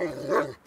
Grrrr!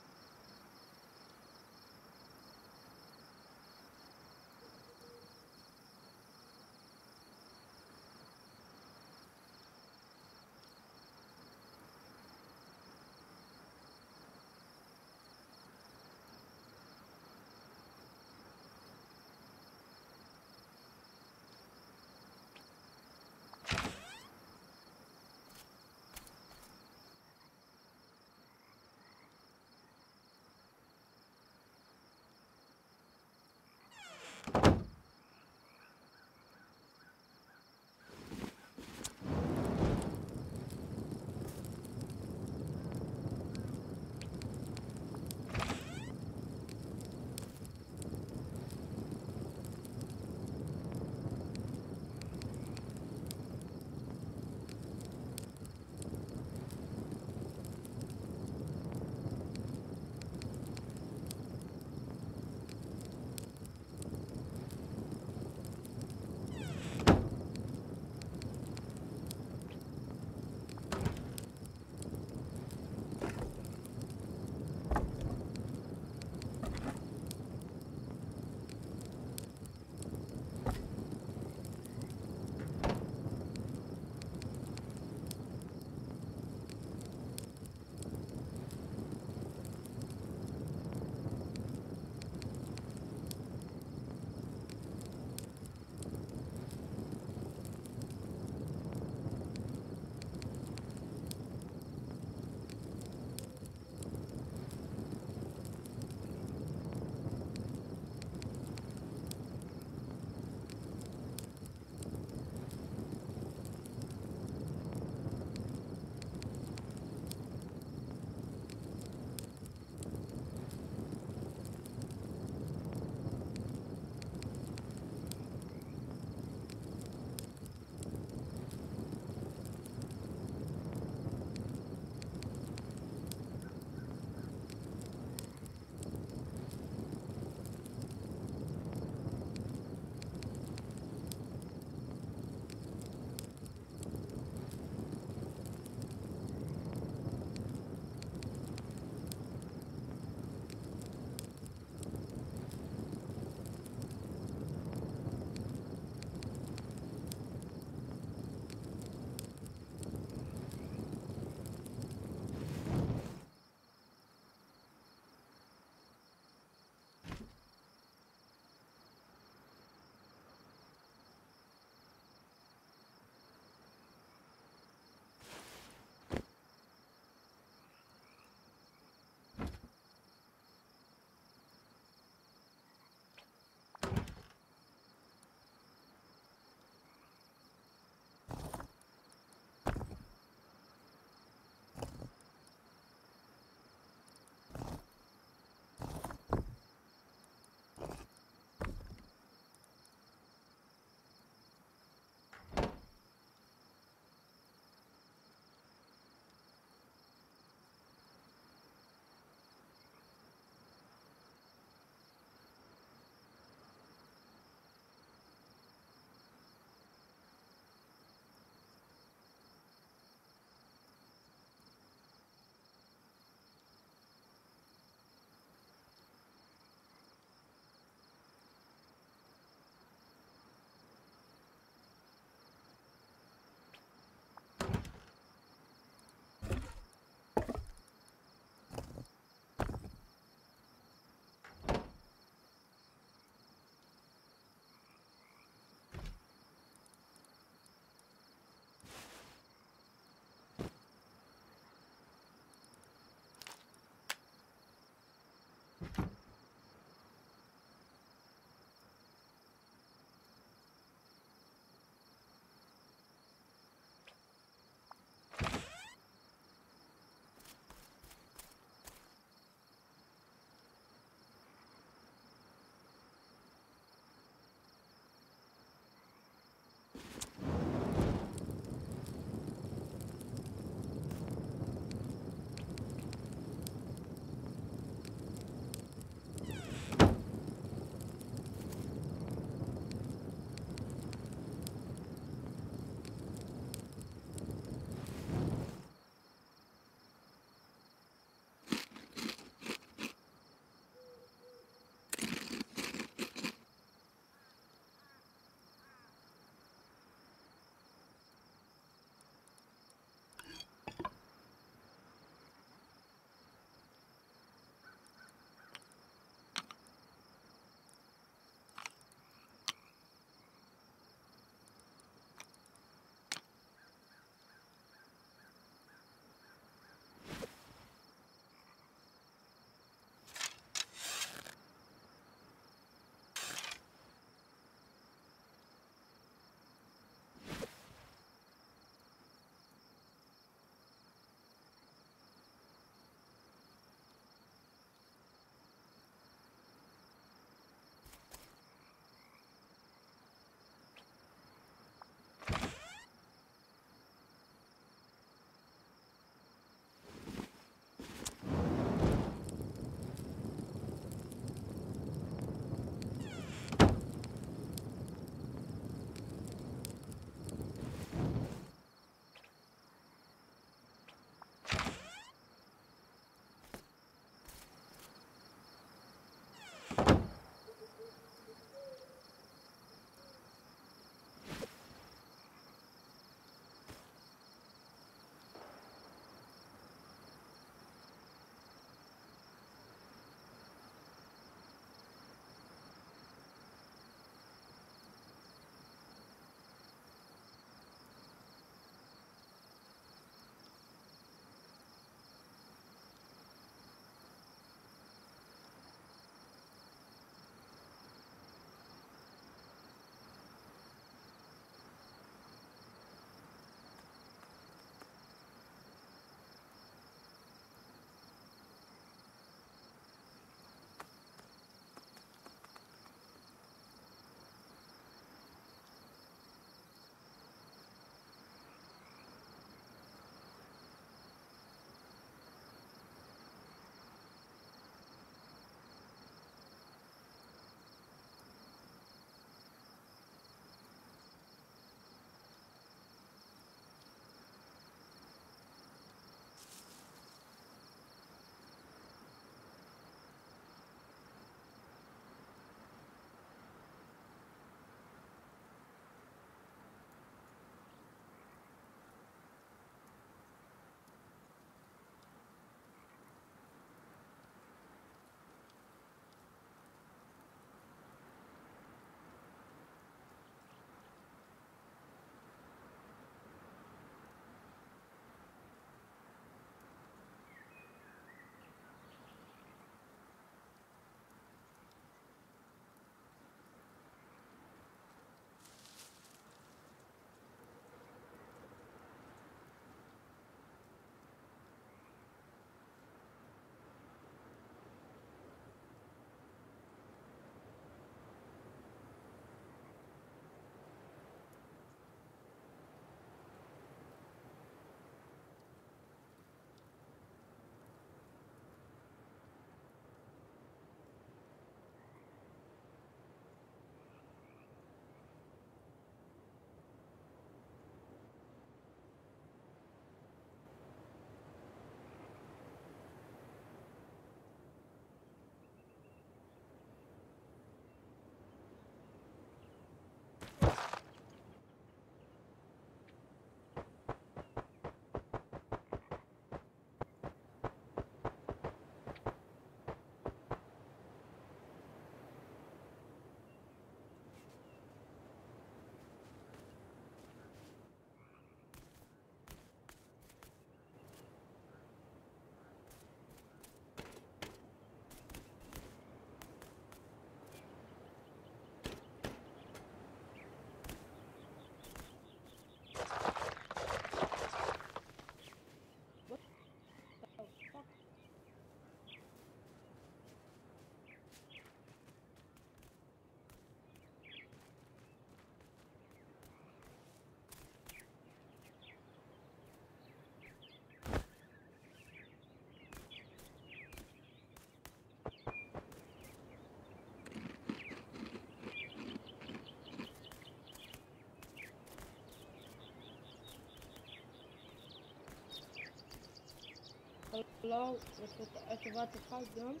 Hello, what the, what the, what the fuck, Jones?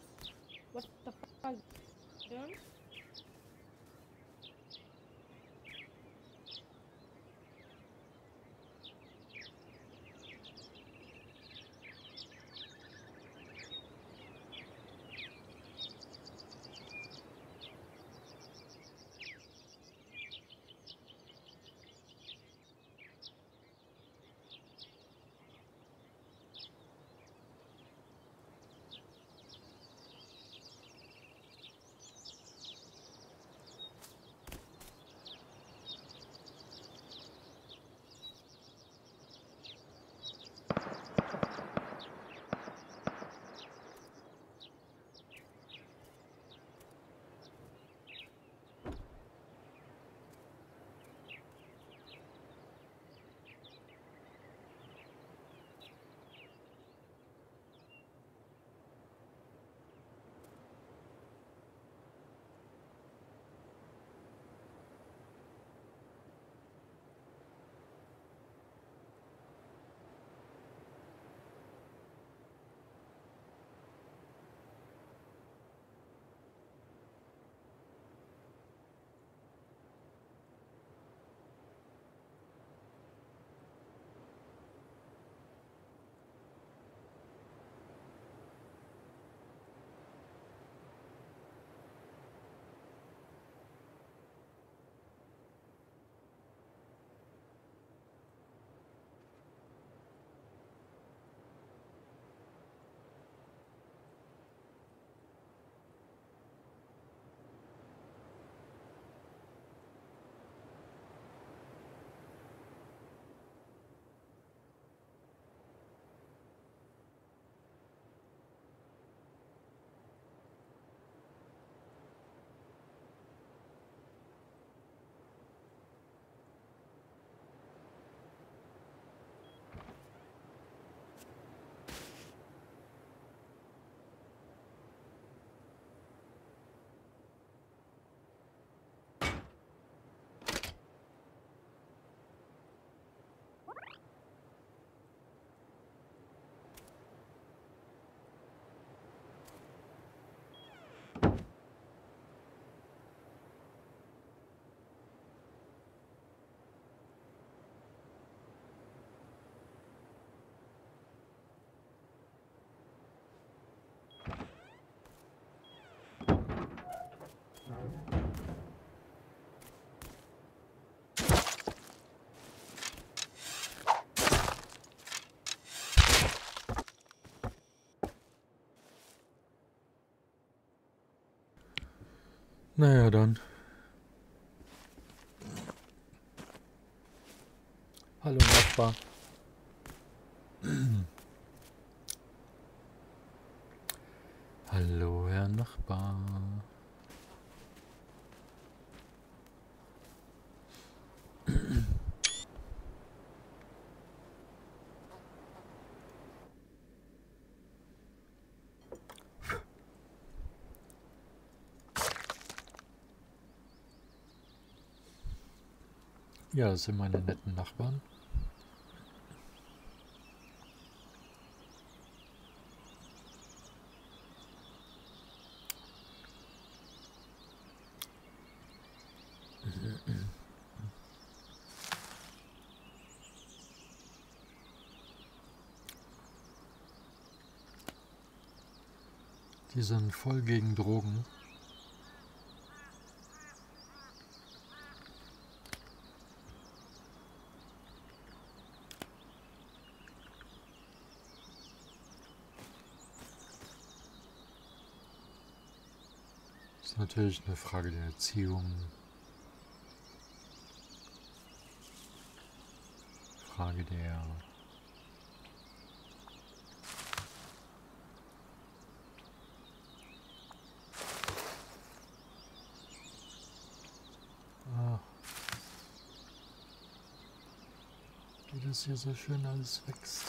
What the fuck? Naja, dann. Hallo Nachbar. Hallo Herr Nachbar. Ja, das sind meine netten Nachbarn. Die sind voll gegen Drogen. ist natürlich eine Frage der Erziehung. Frage der Ah. Wie das hier so schön alles wächst.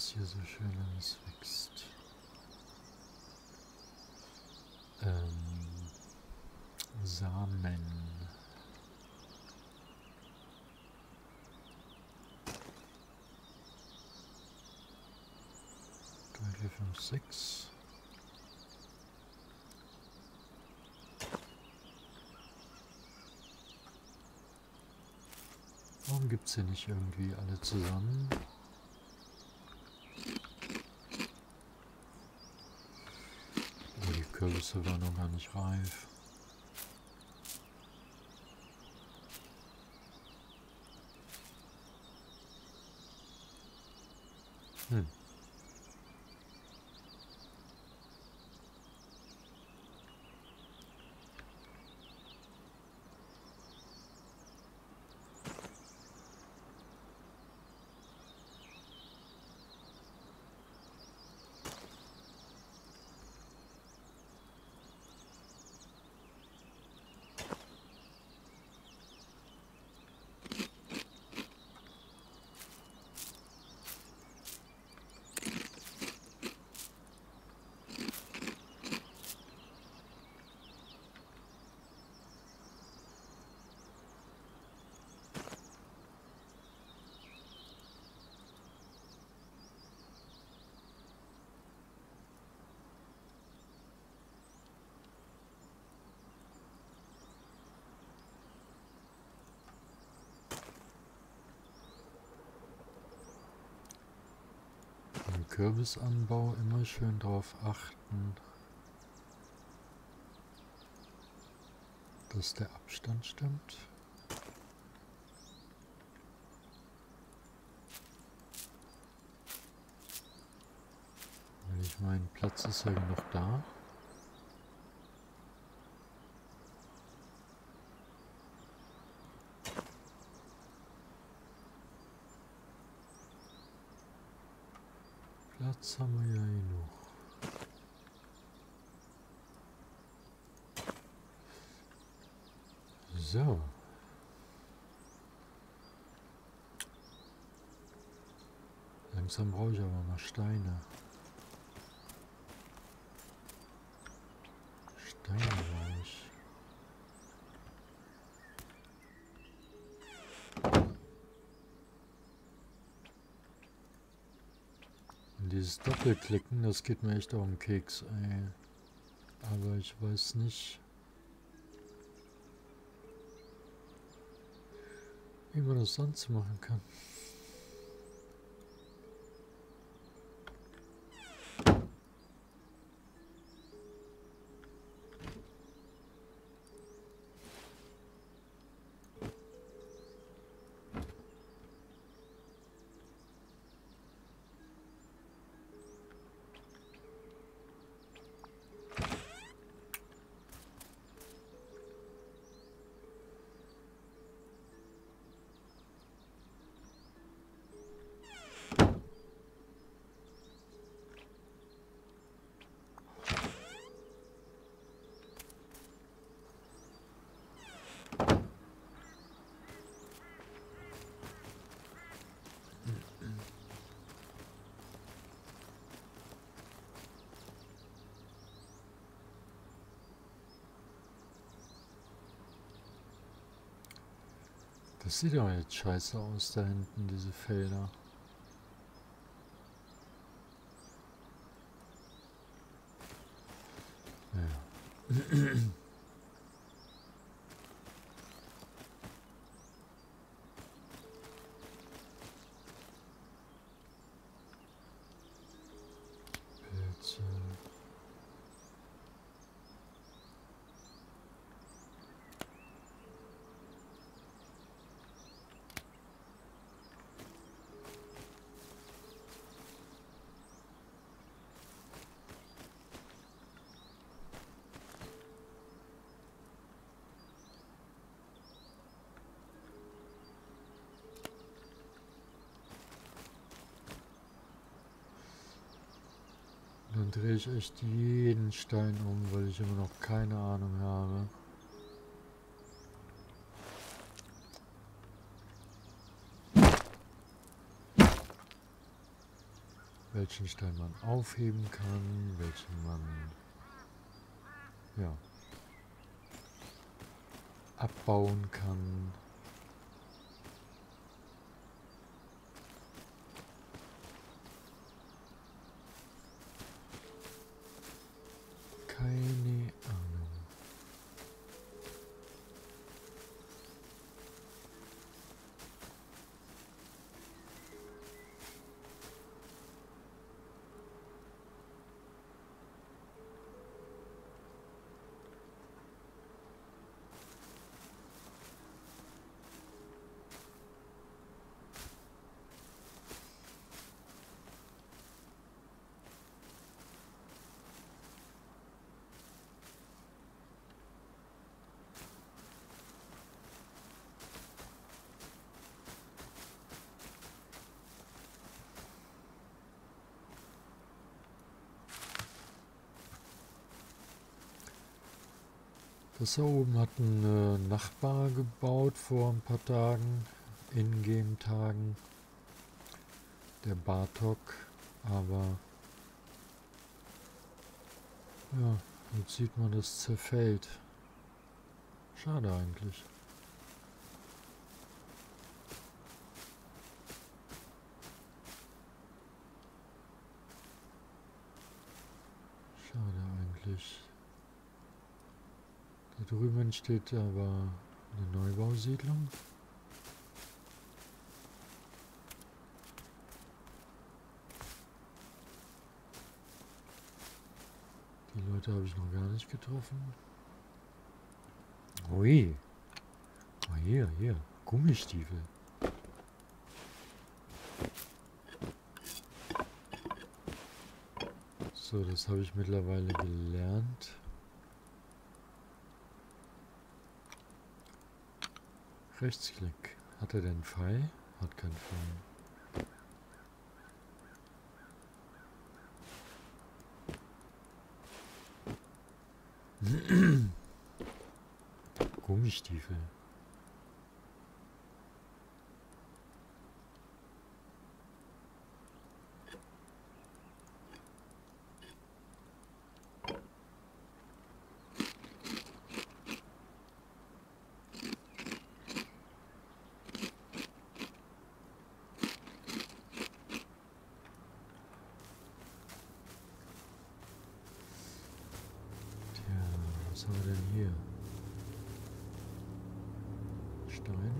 was hier so schön alles wächst. Ähm, Vier, fünf, sechs. Warum gibt es hier nicht irgendwie alle zusammen? Oh, die Kürbisse waren noch gar nicht reif. Hm. Beim Kürbisanbau immer schön darauf achten, dass der Abstand stimmt. Ich meine, Platz ist ja genug da. Platz haben wir ja genug. So. Langsam brauche ich aber mal Steine. Steine brauche ich. Dieses Doppelklicken, das geht mir echt auf den Keks, ey. Aber ich weiß nicht, wie man das sonst machen kann. Das sieht doch jetzt scheiße aus da hinten, diese Felder. Ja. Pilze. Drehe ich echt jeden Stein um, weil ich immer noch keine Ahnung habe. welchen Stein man aufheben kann, welchen man ja, abbauen kann. Keine Ahnung. Das da oben hat ein äh, Nachbar gebaut vor ein paar Tagen, Ingame-Tagen. Der Bartok, aber ja, jetzt sieht man, das zerfällt. Schade eigentlich. Schade eigentlich. Da drüben steht aber eine Neubausiedlung. Die Leute habe ich noch gar nicht getroffen. Ui. Oh, hier, hier. Gummistiefel. So, das habe ich mittlerweile gelernt. Rechtsklick. Hat er denn Pfeil? Hat keinen Pfeil. Gummistiefel. Tja, was haben wir denn hier? Stein.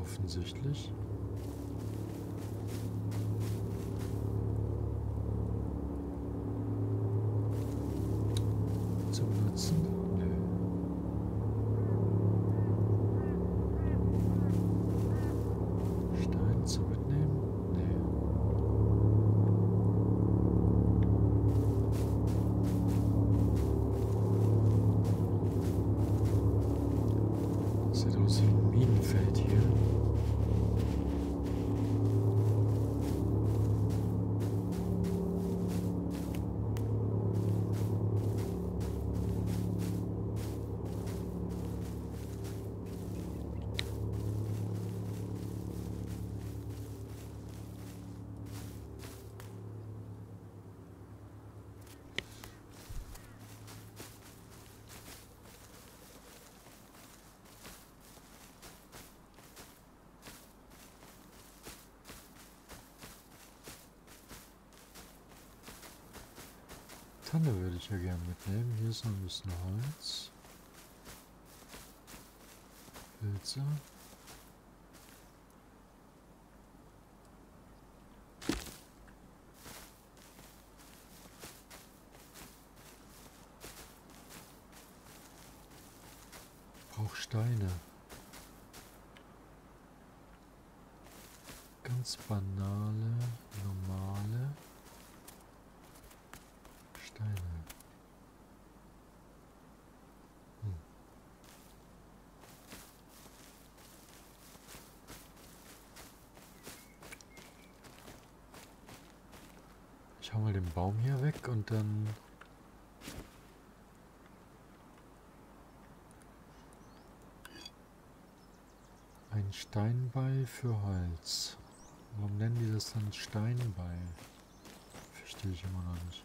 Offensichtlich. Tanne würde ich ja gerne mitnehmen. Hier ist noch ein bisschen Holz. Pilze. Brauch Steine. Ganz banale, normale Steine. Hm. Ich hau mal den Baum hier weg und dann ein Steinbeil für Holz. Warum nennen die das dann Steinbeil? verstehe ich immer noch nicht.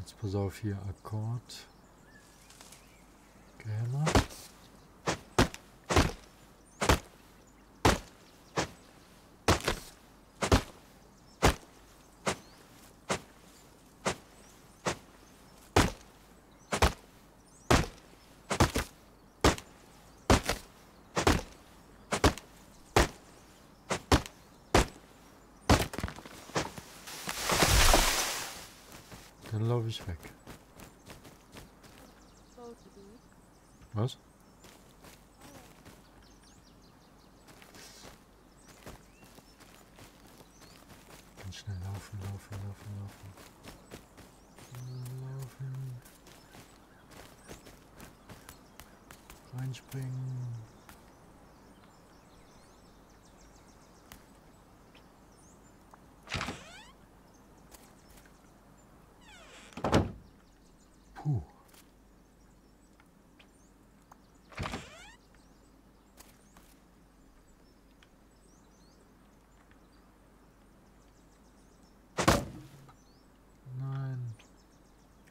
Jetzt pass auf hier, Akkord. Gehämmert. Dann laufe ich weg. Was? Ganz schnell laufen, laufen, laufen, laufen. Laufen. Reinspringen.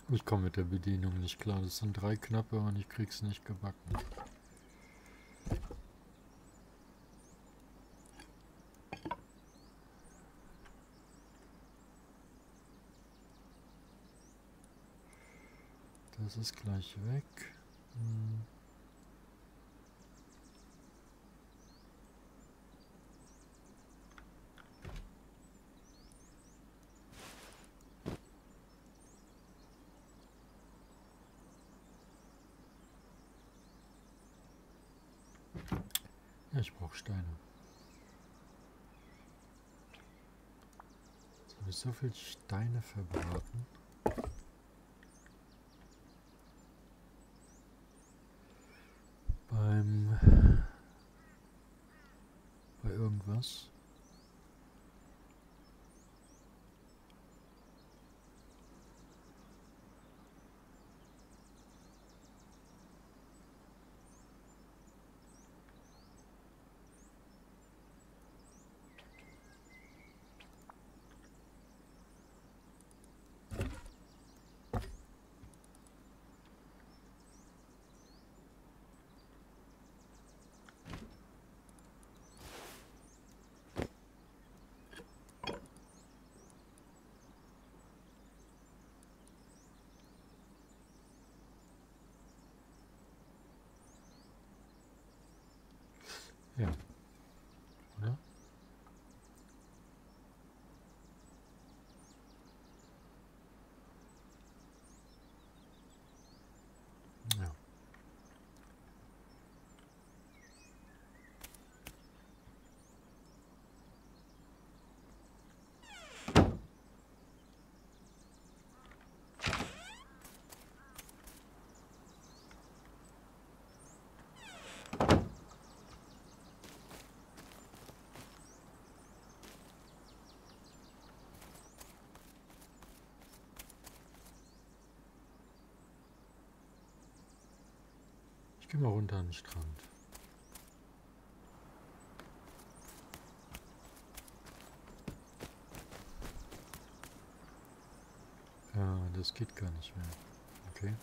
Ich komme mit der Bedienung nicht klar. Das sind drei Knöpfe und ich krieg's nicht gebacken. Das ist gleich weg. Hm. Steine. Jetzt habe ich so viel Steine verbraten. Beim... Bei irgendwas. Ja. Oder? Ja. Ich gehe mal runter an den Strand. Ja, das geht gar nicht mehr. Okay.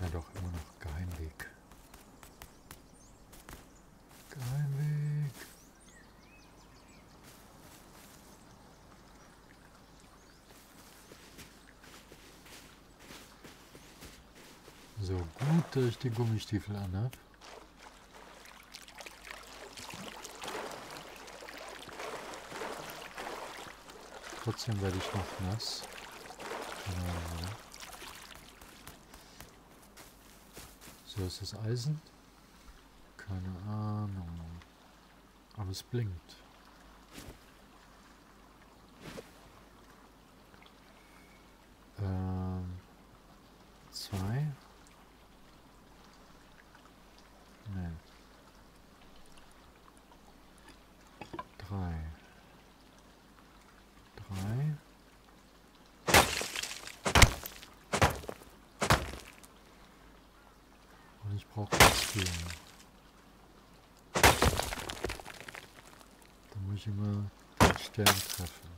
Na doch, immer noch Geheimweg. Geheimweg. So gut, dass ich die Gummistiefel anhab. Trotzdem werde ich noch nass. Äh, So ist das Eisen. Keine Ahnung. Aber es blinkt. Ähm, zwei. Nein. Drei. Drei. Und ich brauche ganz viel. ich immer den Stern treffe.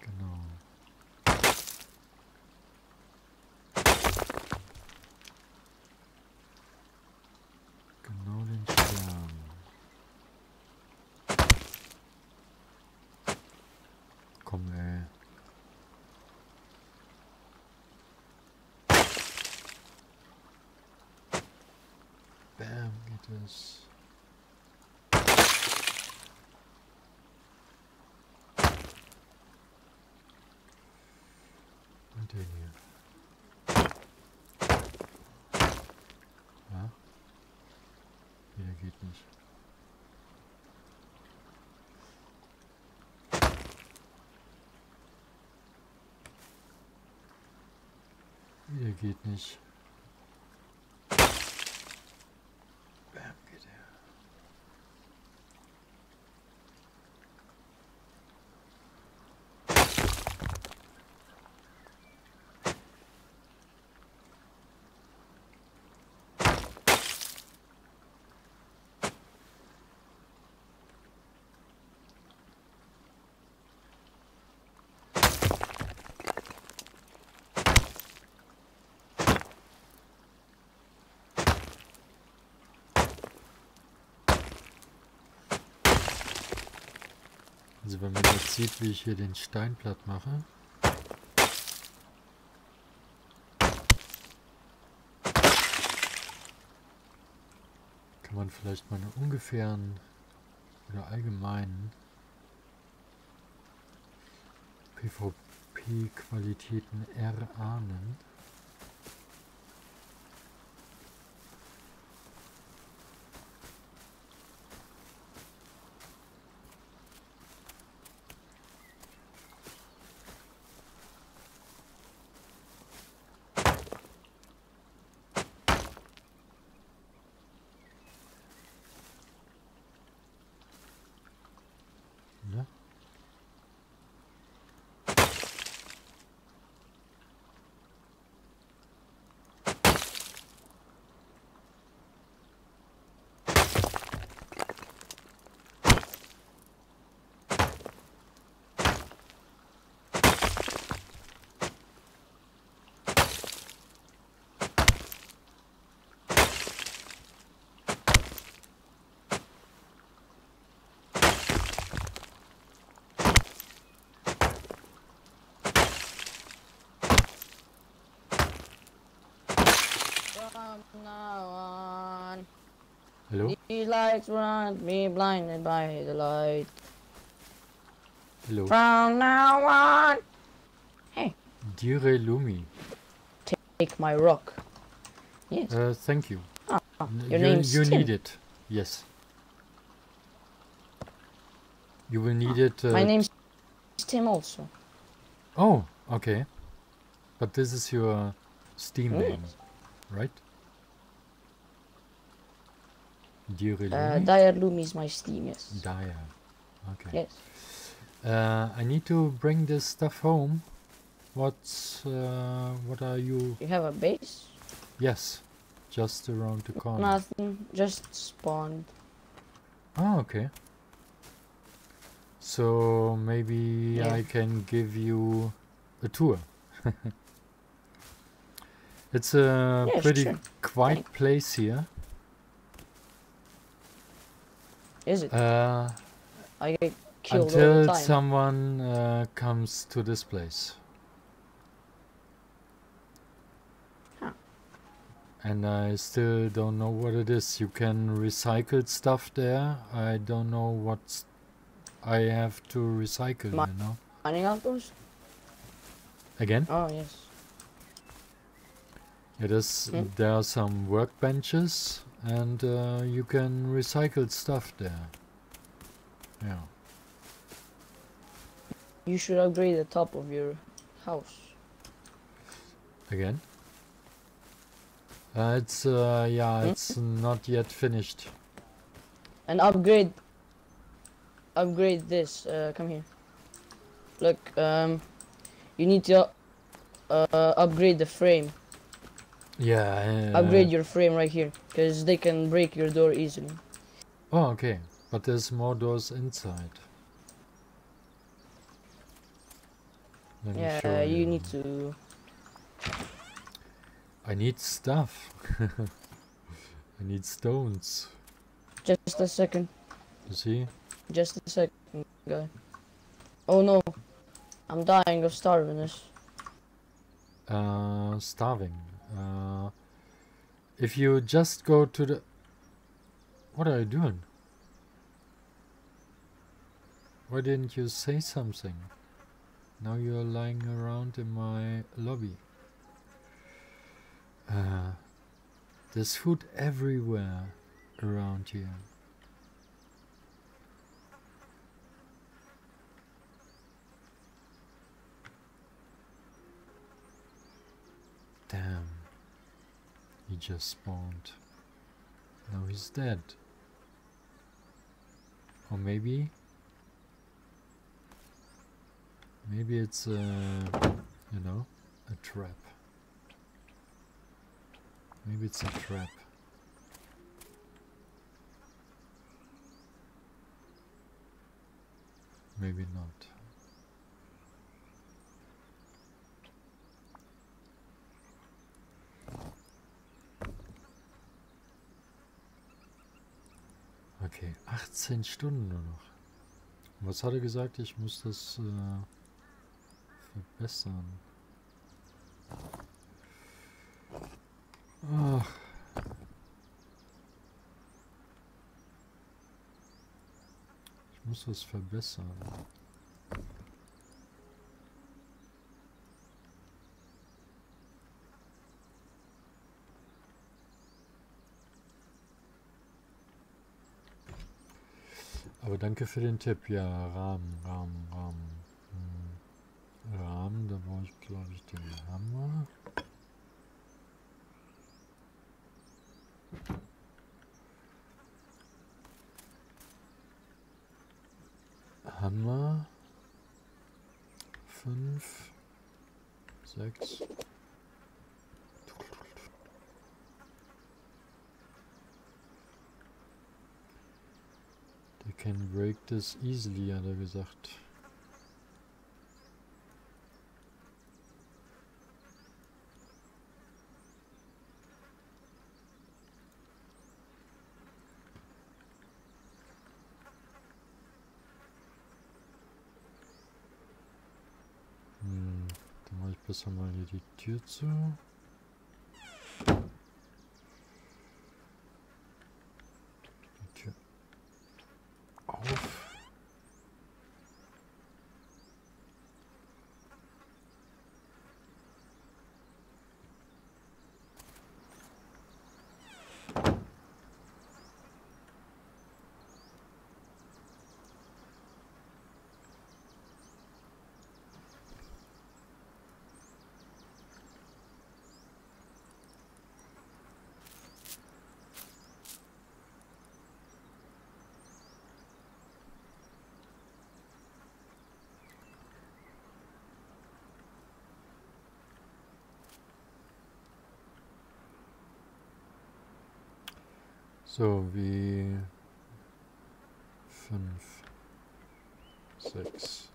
Genau. Genau den Stern. Komm, ey. Bam, geht es. Und den hier. Ja? Wieder geht nicht. Wieder geht nicht. Also wenn man jetzt sieht, wie ich hier den Stein platt mache. Kann man vielleicht meine ungefähren oder allgemeinen PvP-Qualitäten erahnen. From now on, Hallo? these lights will not be blinded by the light. Hallo? From now on, Dire Lumi. take my rock. Yes. Uh, thank you. Ah, your you, name's you Tim. need it. Yes. You will need it. Uh, My name's Tim also. Oh, okay. But this is your Steam Mm. name, right? Dire Uh, Dire Loom is my Steam, yes. Dia. Okay. Yes. Uh, I need to bring this stuff home. What, uh, what are you? You have a base? Yes, just around the corner. Nothing, just spawned. Oh, okay. So maybe Yeah. I can give you a tour. it's a Yeah, pretty sure. quiet Thanks. place here. Is it? Uh, I get killed until someone uh, comes to this place. Huh. And I still don't know what it is. You can recycle stuff there. I don't know what I have to recycle, Ma- you know. Mining outpost? Again? Oh, yes. It is. Hmm? There are some workbenches, and uh, you can recycle stuff there. Yeah. You should upgrade the top of your house. Again. Uh, it's uh, yeah, Hmm? it's not yet finished. And upgrade. Upgrade this. Uh, come here. Look, um, you need to uh, upgrade the frame. Yeah. uh, Upgrade your frame right here, because they can break your door easily. Oh, okay. But there's more doors inside. Let Yeah, you need to. I need stuff. I need stones. Just a second. You see? Just a second, guy. Oh no, I'm dying of starvingness. Uh, starving. Uh, if you just go to the... What are you doing? Why didn't you say something? Now you're lying around in my lobby. Uh, there's food everywhere around here. Damn. He just spawned. Now he's dead. Or maybe... Maybe it's, a... you know, a trap. Maybe it's a trap. Maybe not. Okay, 18 Stunden nur noch. Was hat er gesagt? Ich muss das äh, verbessern. Ach. Ich muss das verbessern. Aber danke für den Tipp. Ja, Rahmen, Rahmen, Rahmen. Hm. Rahmen, da brauche ich glaube ich den Hammer. Hammer. Fünf. Sechs. They can break this easily, hat er gesagt. Hm, dann mache ich besser mal hier die Tür zu. Die Tür auf. So, wie fünf, sechs.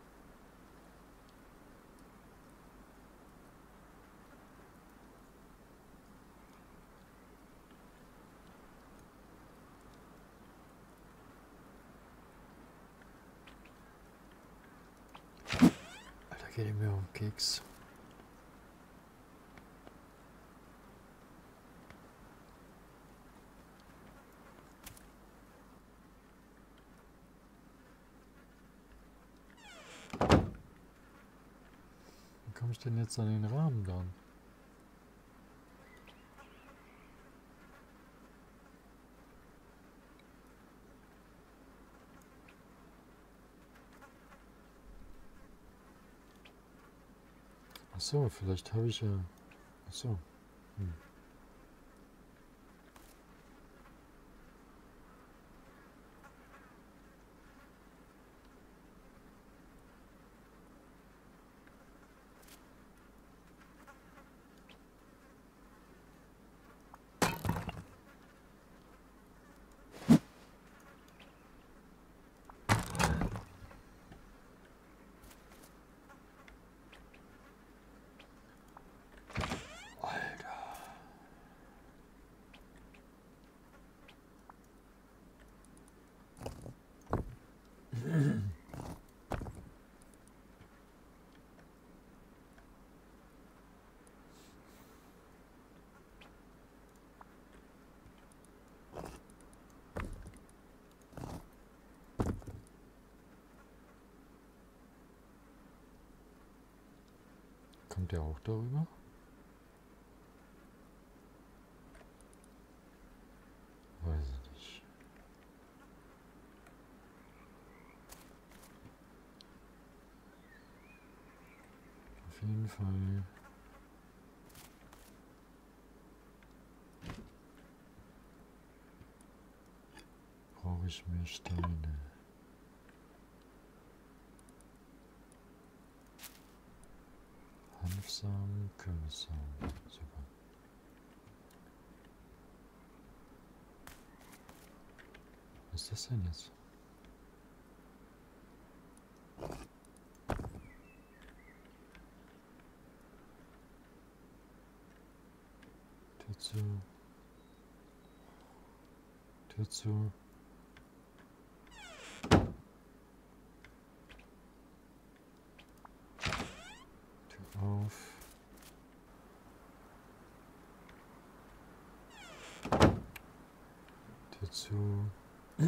Alter, geht mir um Keks. Denn jetzt an den Rahmen dann? Ach so, vielleicht habe ich ja... Ach so. Hm. Kommt der auch darüber? Weiß ich nicht. Auf jeden Fall. Brauche ich mehr Steine. Kürbissamen. Super. Was ist das denn jetzt? Tür zu. Tür zu. Tür auf. Zu. Auf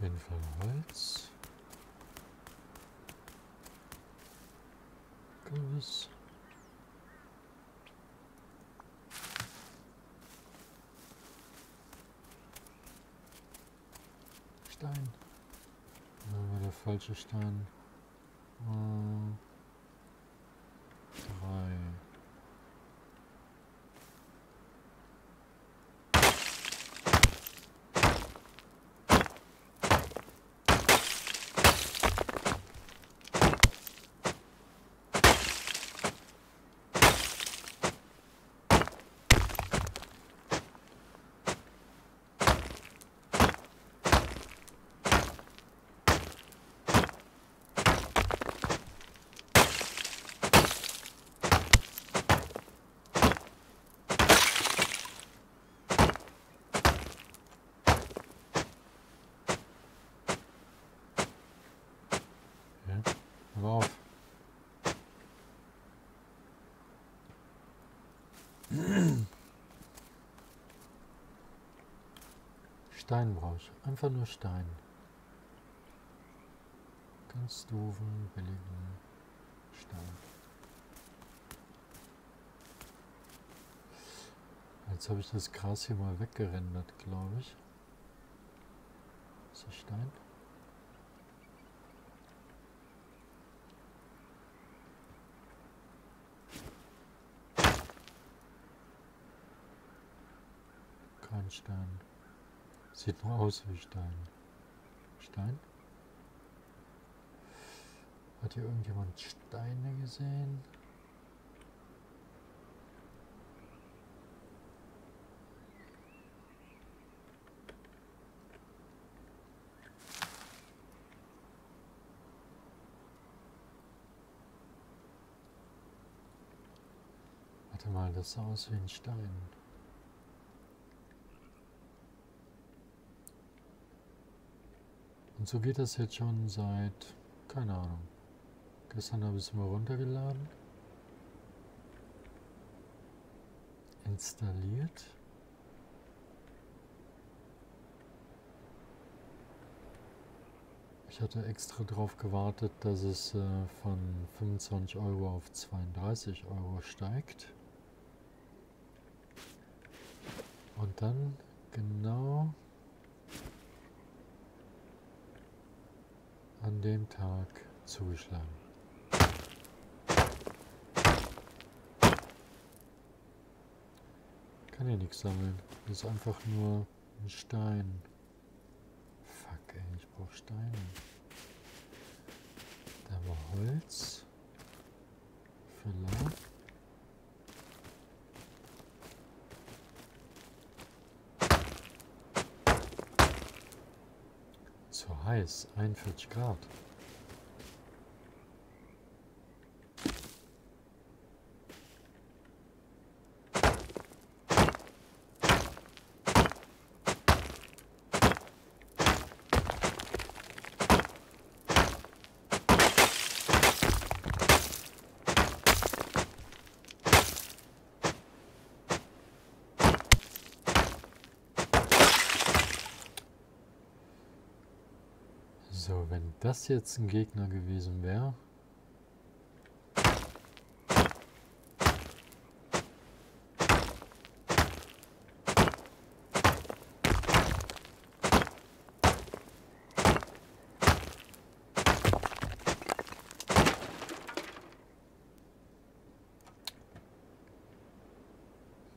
jeden Fall Holz. Kürbis. Stein. Da war der falsche Stein. Äh, drei. Ja, hör auf. Stein brauche ich. Einfach nur Stein. Ganz doofen, billigen Stein. Jetzt habe ich das Gras hier mal weggerendert, glaube ich. Ist das Stein? Kein Stein. Sieht nur aus wie Stein. Stein? Hat hier irgendjemand Steine gesehen? Warte mal, das sah aus wie ein Stein. Und so geht das jetzt schon seit, keine Ahnung. Gestern habe ich es mal runtergeladen. Installiert. Ich hatte extra darauf gewartet, dass es äh, von 25 Euro auf 32 Euro steigt. Und dann genau an dem Tag zugeschlagen. Kann ja nichts sammeln. Das ist einfach nur ein Stein. Fuck, ey, ich brauche Steine. Da war Holz. Verlag. Zu heiß, 41 Grad. Das jetzt ein Gegner gewesen wäre.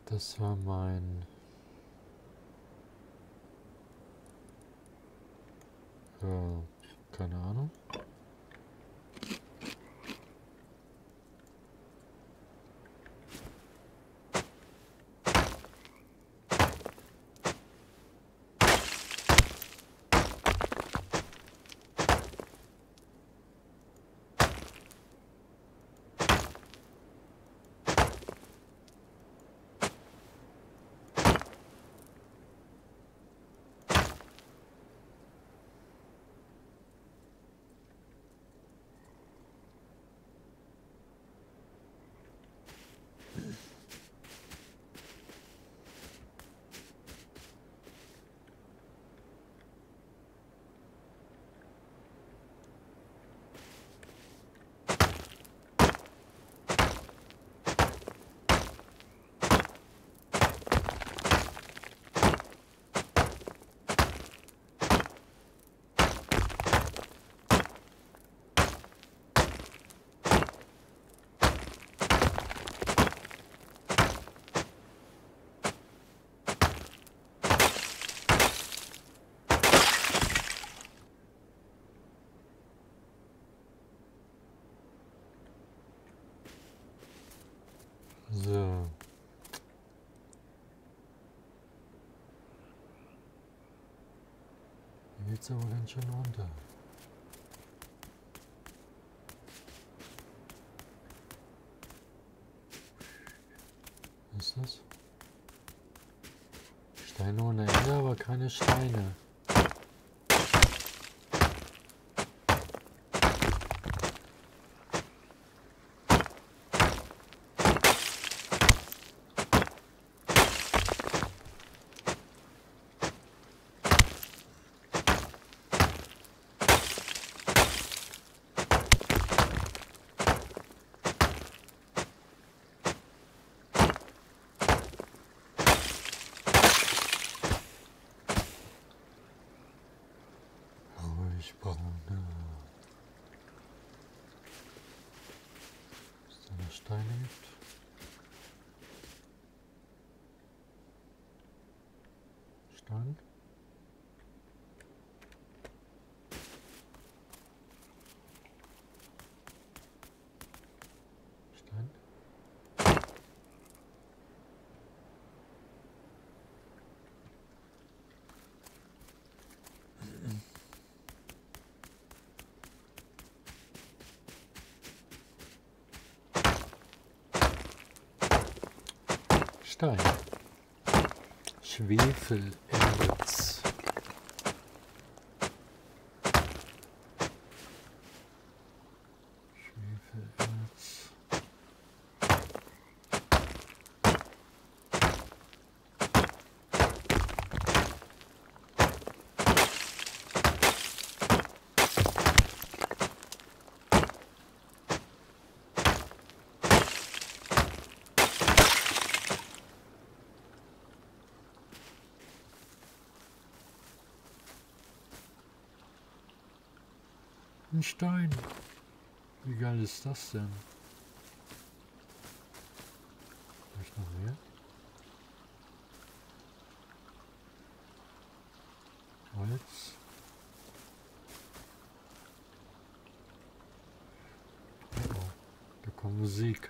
Das war mein... Äh, keine Ahnung. So. Geht's aber ganz schön runter. Was ist das? Steine ohne Ende, aber keine Steine. Aber ich brauche eine... Dass da noch Steine gibt. Stein. Stein. Schwefelerz. Schwefelerz. Ein Stein. Wie geil ist das denn? Vielleicht noch mehr? Holz. Oh, da kommt Musik.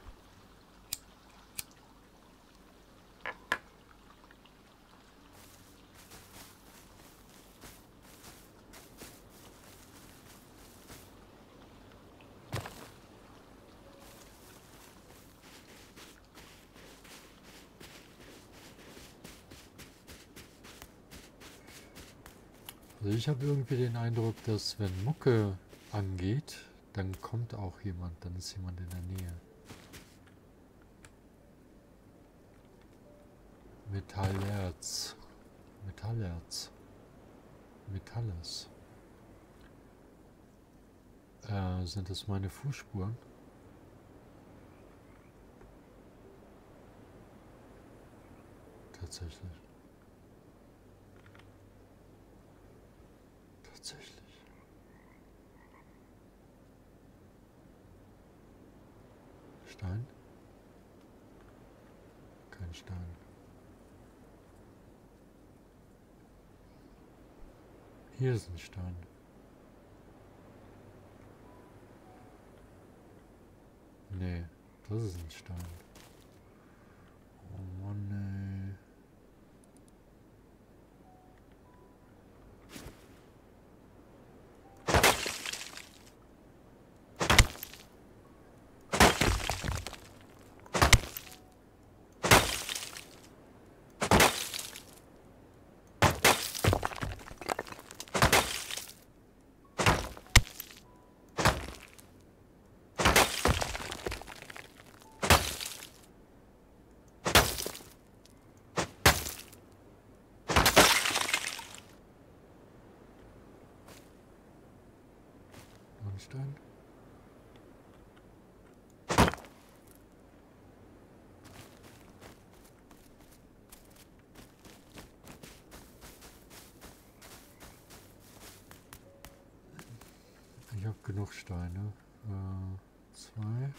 Also ich habe irgendwie den Eindruck, dass wenn Mucke angeht, dann kommt auch jemand, dann ist jemand in der Nähe. Metallerz. Metallerz. Metalles. Äh, sind das meine Fußspuren? Tatsächlich. Tatsächlich. Stein? Kein Stein. Hier ist ein Stein. Nee, das ist ein Stein. Stein? Ich habe genug Steine. Äh, zwei.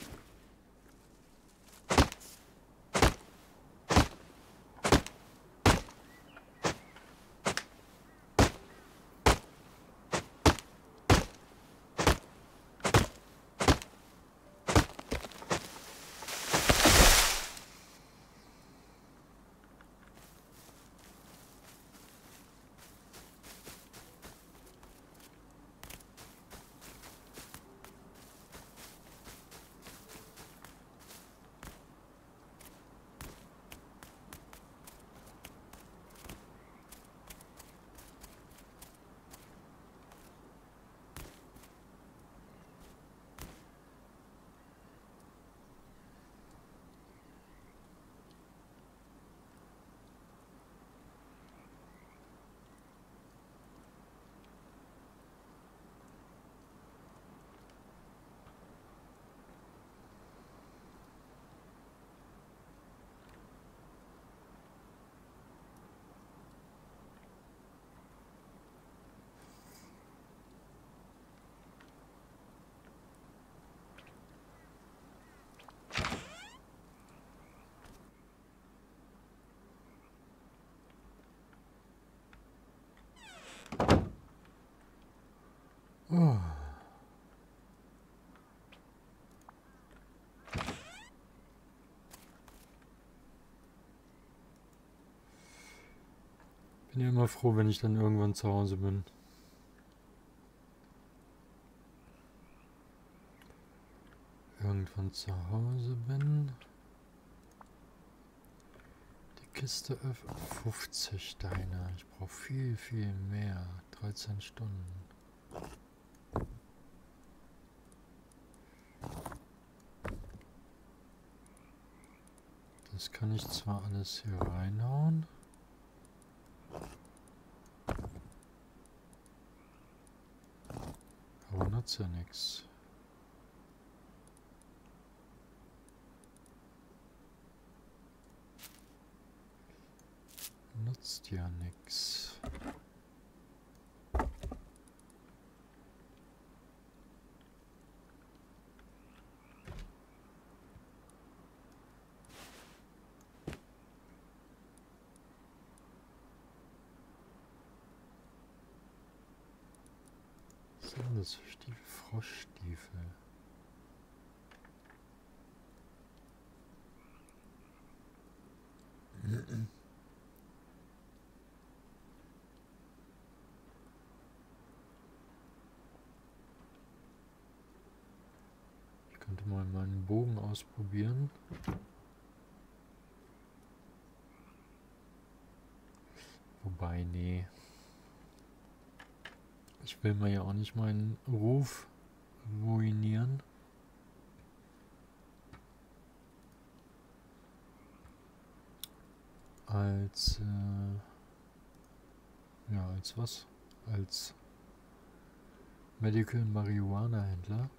Bin ja immer froh, wenn ich dann irgendwann zu Hause bin. Irgendwann zu Hause bin. Die Kiste öffnen. 50 Steine. Ich brauche viel, viel mehr. 13 Stunden. Das kann ich zwar alles hier reinhauen. Aber nutzt ja nichts. Nutzt ja nichts. Stiefel? Froschstiefel. Ich könnte mal meinen Bogen ausprobieren. Wobei, nee. Ich will mir ja auch nicht meinen Ruf ruinieren. Als, äh, ja, als was? Als Medical Marihuana Händler.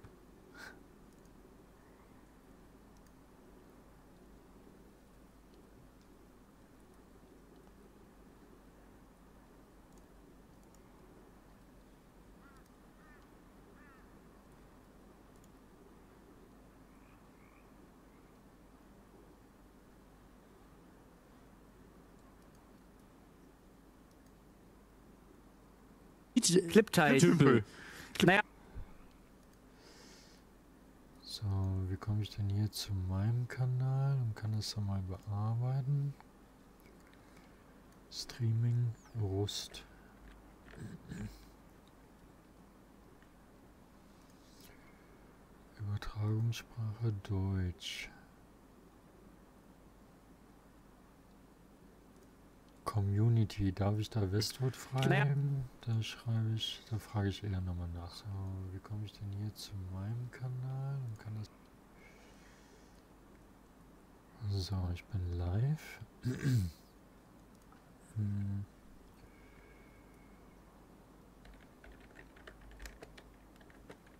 Cliptide. Tümpel. Naja, So, wie komme ich denn hier zu meinem Kanal und kann das dann mal bearbeiten? Streaming, Rust. Übertragungssprache Deutsch. Community, darf ich da Westwood schreiben? Da schreibe ich, da frage ich eher nochmal nach. So, wie komme ich denn hier zu meinem Kanal und kann das. So, ich bin live. Hm.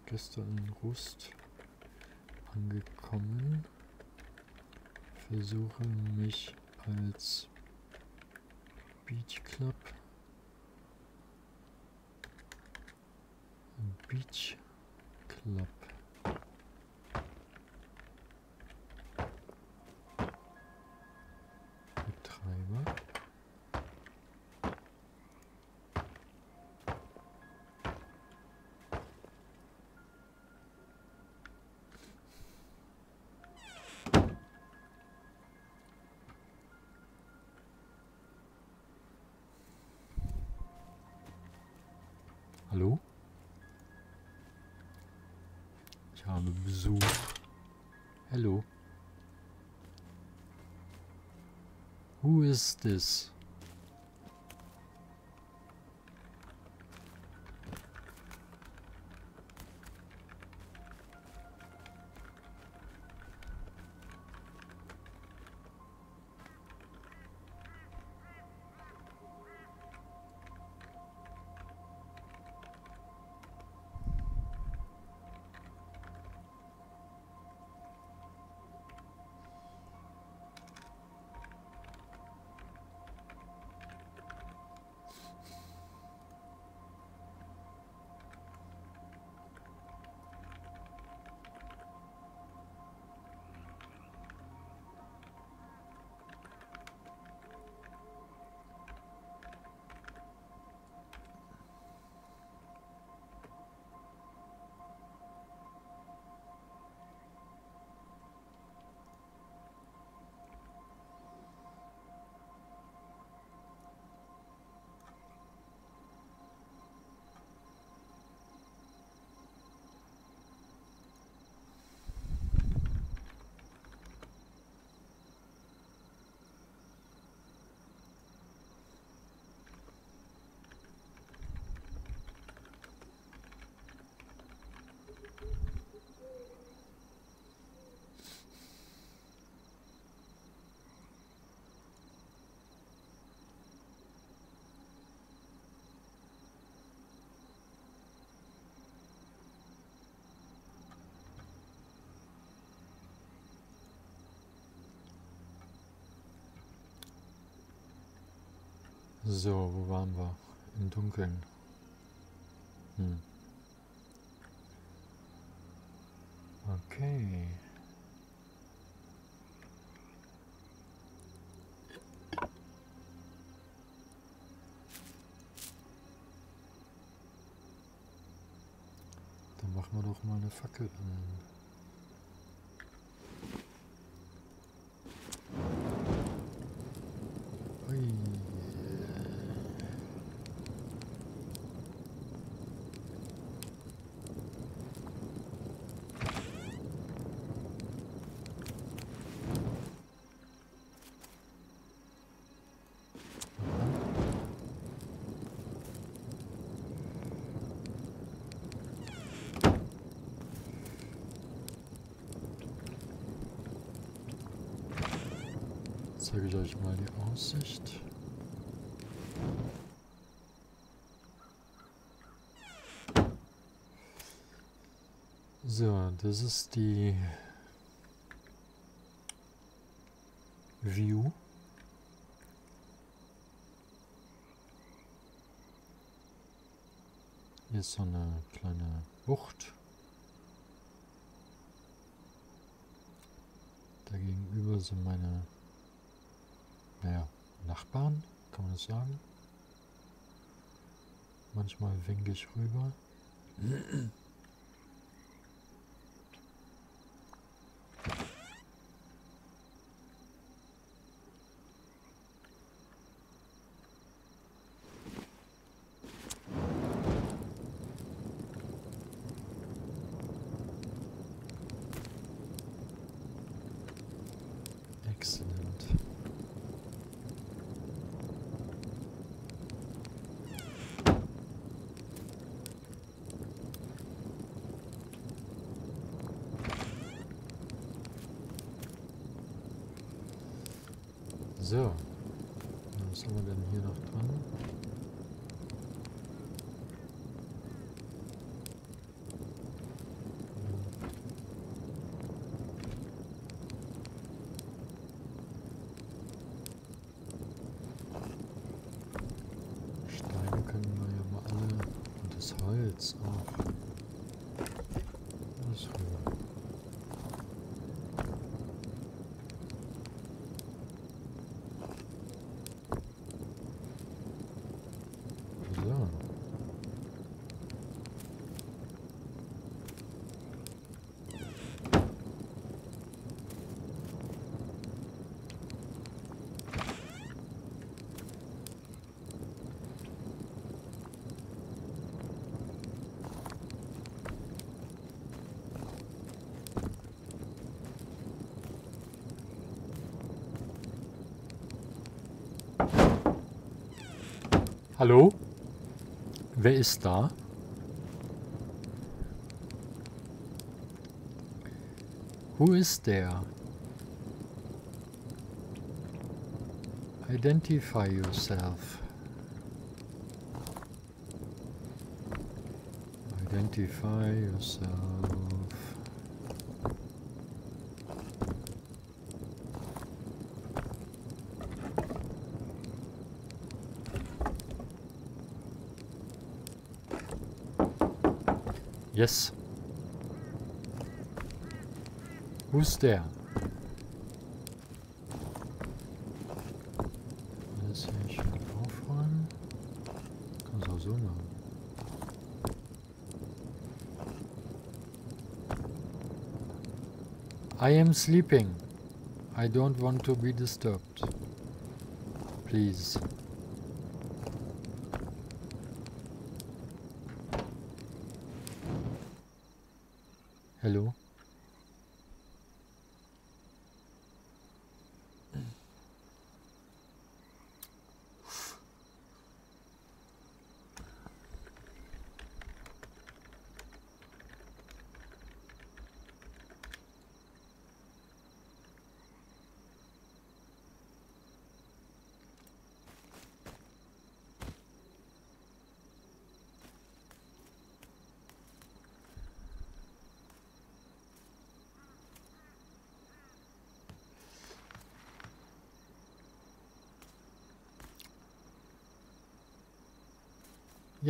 Gestern in Rust angekommen. Versuche mich als Beach Club. Beach Club Habe Besuch. Hello. Who is this? So, wo waren wir? Im Dunkeln. Hm. Okay. Dann machen wir doch mal eine Fackel an. Ui. Zeige ich euch mal die Aussicht. So, das ist die View. Hier ist so eine kleine Bucht. Dagegenüber sind meine, Nachbarn, kann man das sagen. Manchmal winke ich rüber. So, was haben wir denn hier noch dran? Steine können wir ja mal alle und das Holz auch. Alles rüber. Hallo? Wer ist da? Who is there? Identify yourself. Identify yourself. Yes. Who's there? Aufräumen. Auch so machen. I am sleeping. I don't want to be disturbed. Please. Hello?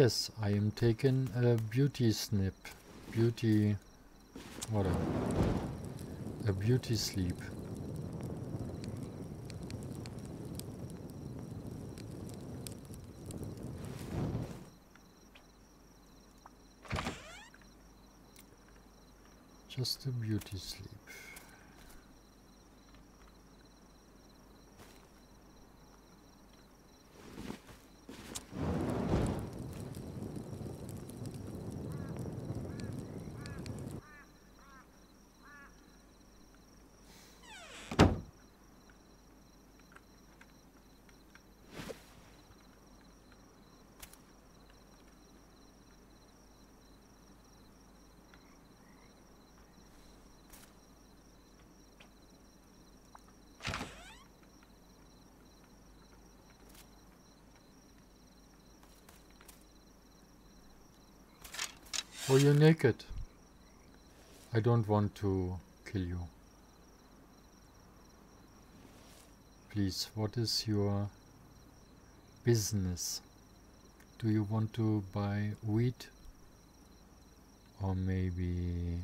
Yes, I am taking a beauty snip. Beauty... What a... A beauty sleep. Just a beauty sleep. Were you naked? I don't want to kill you. Please, what is your business? Do you want to buy wheat? Or maybe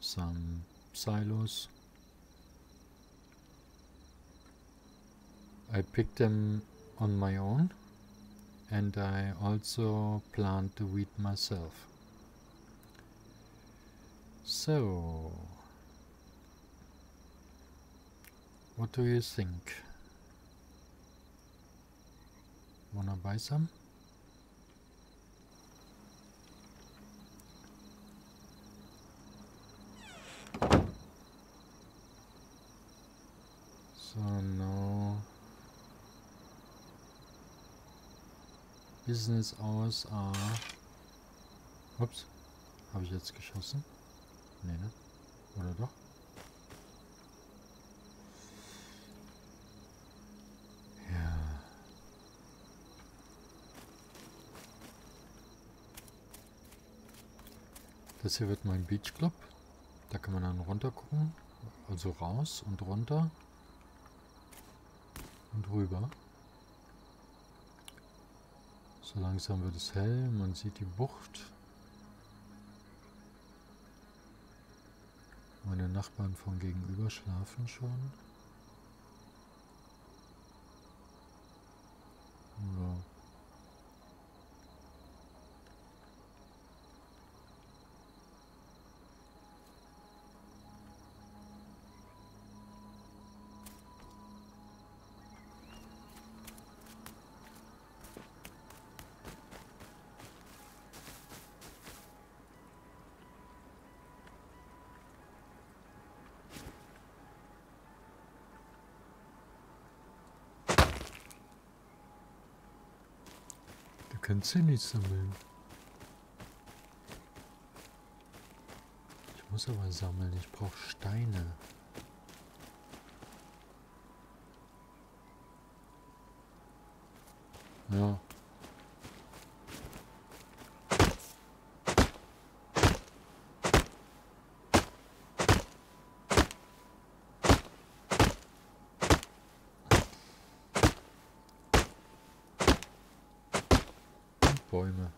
some silos? I picked them on my own and I also plant the wheat myself. So, what do you think? Wanna buy some? So no business hours are. Ups, habe ich jetzt geschossen? Nee, ne? Oder doch? Ja. Das hier wird mein Beach Club. Da kann man dann runter gucken. Also raus und runter. Und rüber. So langsam wird es hell. Man sieht die Bucht. Meine Nachbarn von gegenüber schlafen schon. Ja. Kannst sie sammeln. Ich muss aber sammeln. Ich brauche Steine. Ja. Bäume.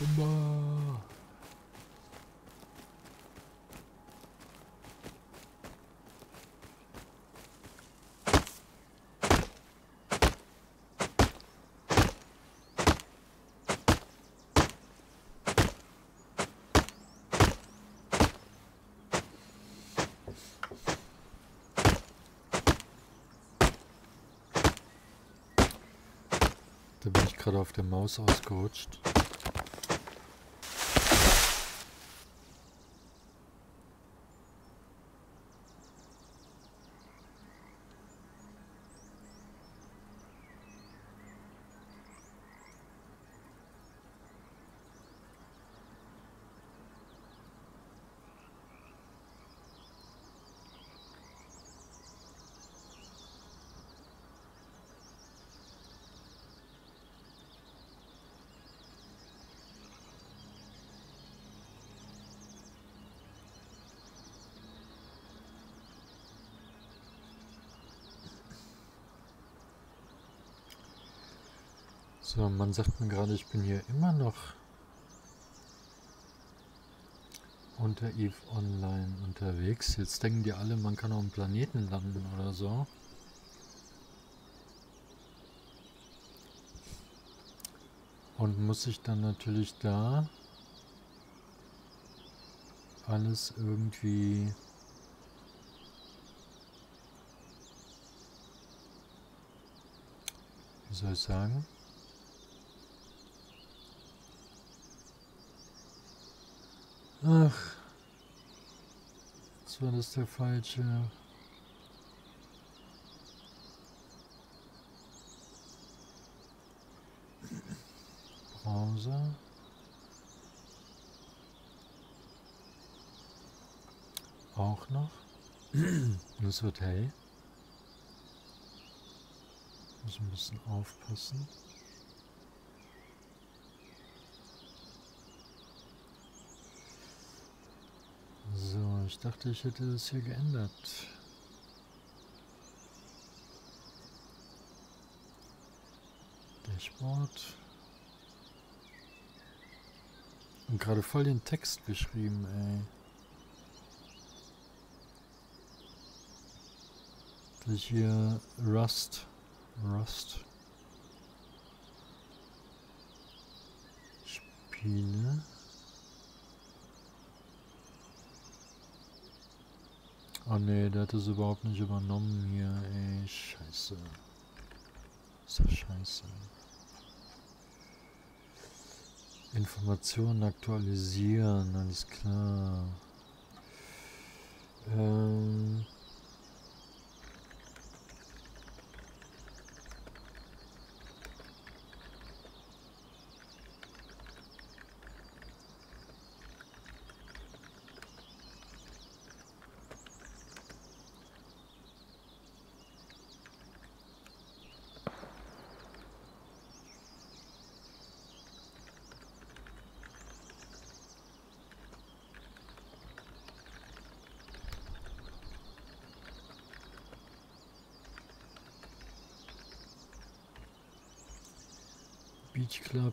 Goodbye. Da bin ich gerade auf der Maus ausgerutscht. So, man sagt mir gerade, ich bin hier immer noch unter Eve Online unterwegs. Jetzt denken die alle, man kann auf dem Planeten landen oder so. Und muss sich dann natürlich da alles irgendwie wie soll ich sagen? Ach, jetzt war das der falsche. Browser. Auch noch. Es wird hell. Muss ein bisschen aufpassen. So, ich dachte, ich hätte das hier geändert. Dashboard. Und gerade voll den Text geschrieben, ey. Dass ich hier Rust, Rust spiele. Oh ne, der hat das überhaupt nicht übernommen hier, ey. Scheiße. Ist doch scheiße. Informationen aktualisieren, alles klar. Ähm. Beach Club.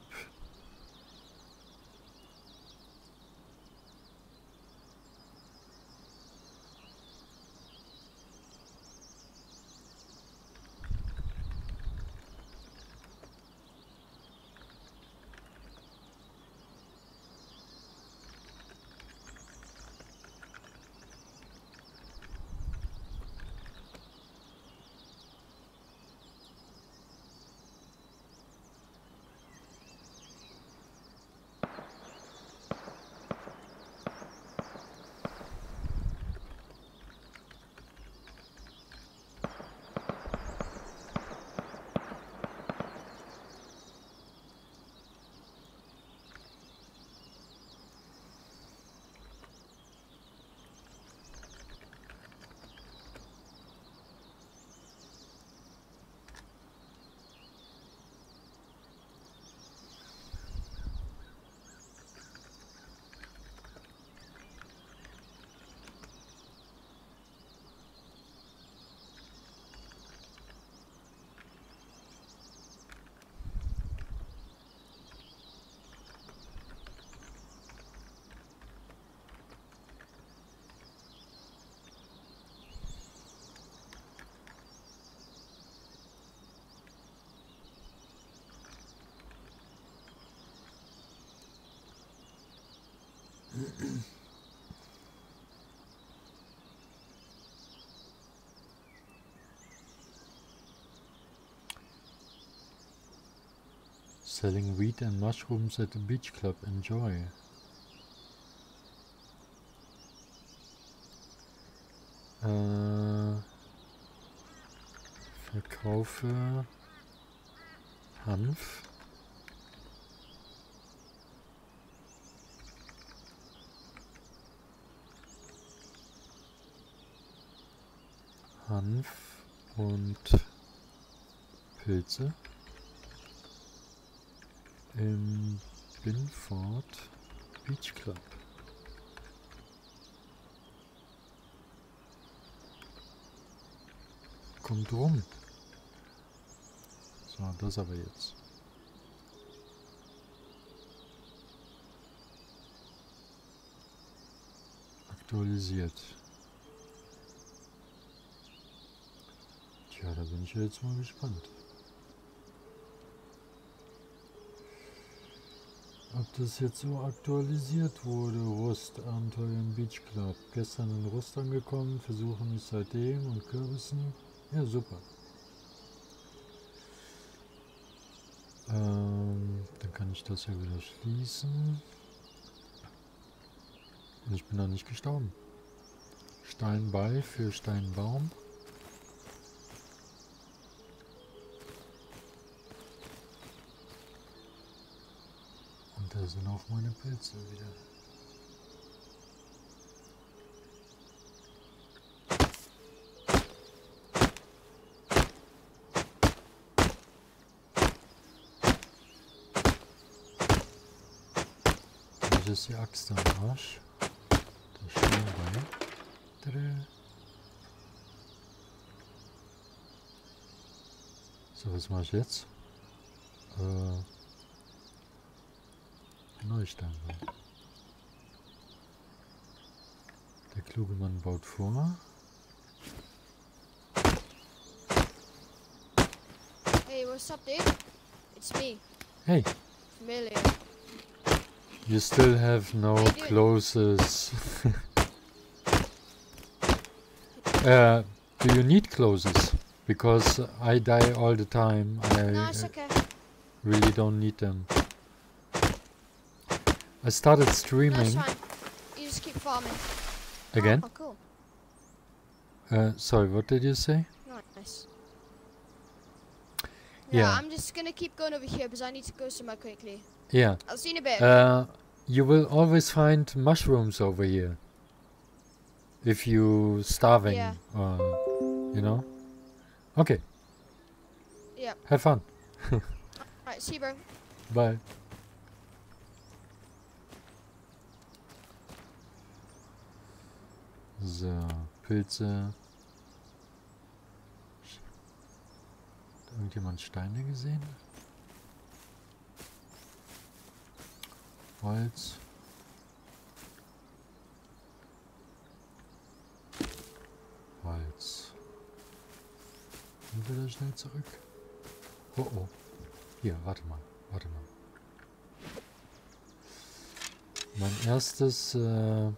Selling wheat and mushrooms at the beach club. Enjoy. Äh, verkaufe. Hanf So, das aber jetzt. Aktualisiert. Tja, da bin ich jetzt mal gespannt. Ob das jetzt so aktualisiert wurde, Rust, Abenteuer im Beach Club. Gestern in Rust angekommen, versuchen es seitdem und Kürbissen. Ja, super. Ähm, dann kann ich das ja wieder schließen. Und ich bin da nicht gestorben. Steinball für Steinbaum. Und da sind auch meine Pilze wieder. Ist die Axt am Arsch. Stehen bei. Tada. So, was mache ich jetzt? Äh, Neustart. Der kluge Mann baut vor. Hey, what's up, dude? It's me, Hey, Familiar. You still have no How you doing? clothes. uh, do you need clothes? Because I die all the time. I No, it's uh, okay. really don't need them. I started streaming fine. You just keep farming. again. Oh, cool. Uh, sorry, what did you say? Nice. Yeah. Yeah, I'm just gonna keep going over here because I need to go somewhere quickly. Yeah. I'll see you in a bit. Uh, you will always find mushrooms over here. If you starving, Yeah. or you know. Okay. Yep. Have fun. Alright, see you, bro. Bye. So, Pilze. Hat irgendjemand Steine gesehen? Holz. Holz. Und wieder schnell zurück. Oh oh. Hier, warte mal. Warte mal. Mein erstes äh,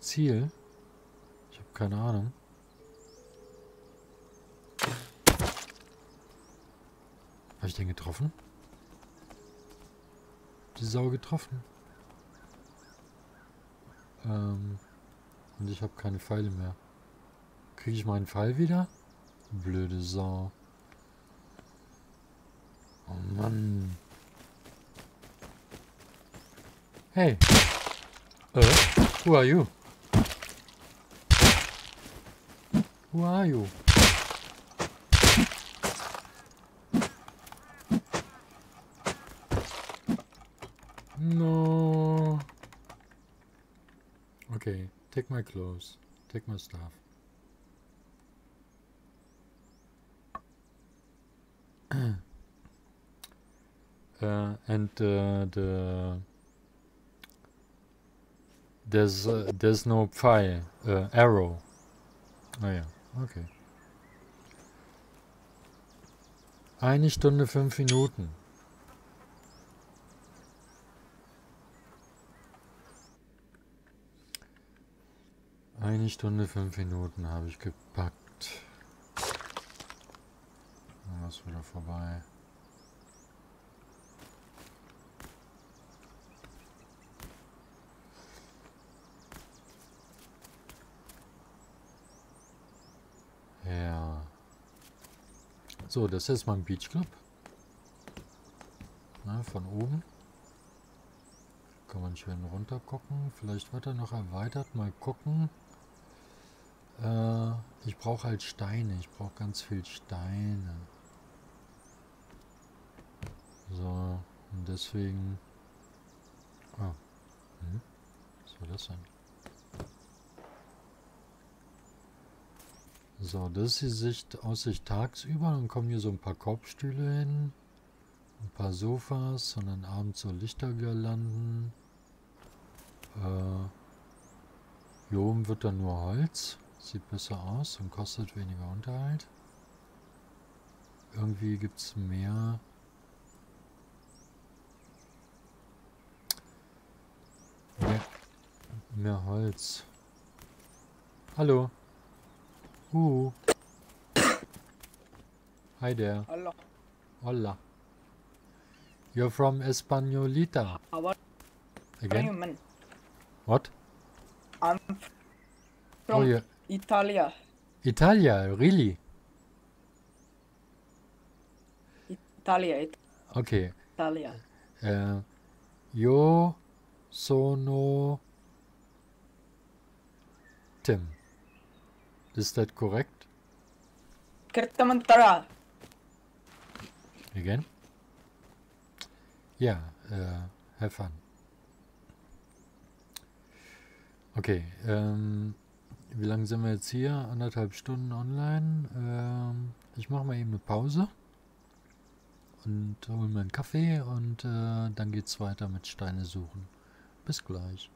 Ziel. Ich habe keine Ahnung. Habe ich den getroffen? Die Sau getroffen. Ähm, und ich habe keine Pfeile mehr. Kriege ich meinen Pfeil wieder? Blöde Sau. Oh Mann. Hey. Uh, who are you? Who are you? No. Okay, take my clothes. Take my stuff. uh, and uh, the there's uh, there's no fire uh, arrow. Oh ja, okay. Eine Stunde fünf Minuten. Eine Stunde fünf Minuten habe ich gepackt. Dann ist wieder vorbei. Ja. So, das ist mein Beach Club. Na, von oben. Kann man schön runter gucken. Vielleicht wird er noch erweitert. Mal gucken. Äh, ich brauche halt Steine. Ich brauche ganz viel Steine. So, und deswegen... Ah. Hm? Was soll das sein? So, das ist die Sicht, Aussicht tagsüber. Dann kommen hier so ein paar Korbstühle hin. Ein paar Sofas und dann abends so Lichtergirlanden. Äh, hier oben wird dann nur Holz. Sieht besser aus und kostet weniger Unterhalt. Irgendwie gibt es mehr... Mehr, mehr Holz. Hallo. Uh. Hi there. Hello. Hola. You're from are you, Again? What? I'm Oh, from yeah. Italia. Italia, really? Italia, Okay. Italia. Uh, io sono Tim. Is that correct? Kirtamantara. Again? Yeah, uh, have fun. Okay, ähm, wie lange sind wir jetzt hier? Anderthalb Stunden online. Ähm, ich mache mal eben eine Pause und hole mir einen Kaffee und äh, dann geht's weiter mit Steine suchen. Bis gleich.